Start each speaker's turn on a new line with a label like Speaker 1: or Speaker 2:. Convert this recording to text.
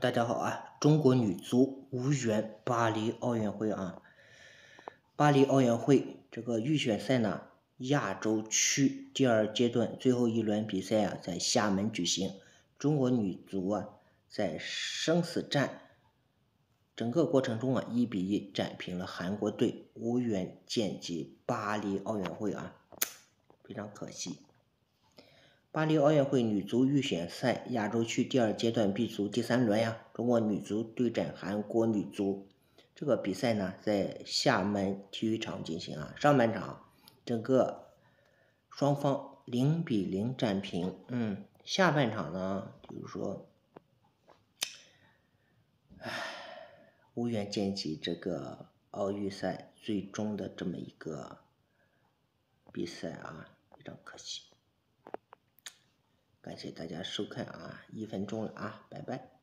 Speaker 1: 大家好啊！中国女足无缘巴黎奥运会啊！巴黎奥运会这个预选赛呢，亚洲区第二阶段最后一轮比赛啊，在厦门举行。中国女足啊，在生死战整个过程中啊，一比一战平了韩国队，无缘晋级巴黎奥运会啊，非常可惜。巴黎奥运会女足预选赛亚洲区第二阶段 B 组第三轮呀，中国女足对阵韩国女足。这个比赛呢，在厦门体育场进行啊。上半场整个双方零比零战平。嗯，下半场呢，就是说，唉，无缘晋级这个奥运赛最终的这么一个比赛啊，非常可惜。谢大家收看啊，一分钟了啊，拜拜。